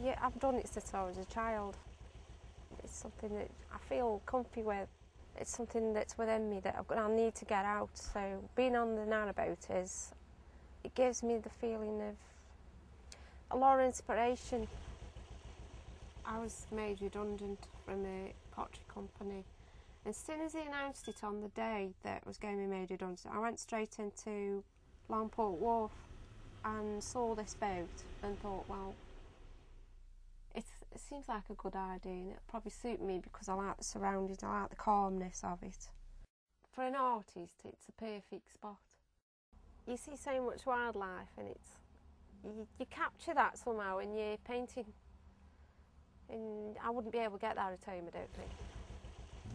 Yeah, I've done it since I was a child. It's something that I feel comfy with. It's something that's within me that I've got, I need to get out. So being on the narrowboat is, it gives me the feeling of a lot of inspiration. I was made redundant from a pottery company. And as soon as he announced it on the day that was going to be made redundant, I went straight into Longport Wharf and saw this boat and thought, well, it, seems like a good idea and it'll probably suit me because I like the surroundings, I like the calmness of it. For an artist, it's a perfect spot. You see so much wildlife and it's you, you capture that somehow when you're painting. And I wouldn't be able to get that at home, I don't think.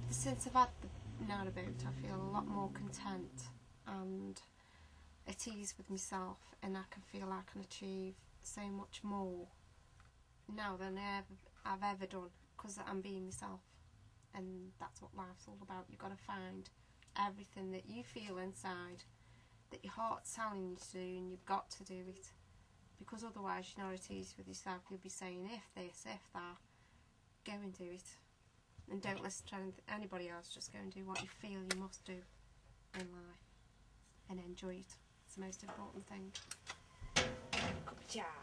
Since I've had the narrowboat, I feel a lot more content and at ease with myself, and I can feel I can achieve so much more now than I've ever done because I'm being myself, and that's what life's all about. You've got to find everything that you feel inside that your heart's telling you to do, and you've got to do it because otherwise you're not at ease with yourself. You'll be saying if this, if that. Go and do it, and don't listen to anybody else. Just go and do what you feel you must do in life, and enjoy it. It's the most important thing. Good job.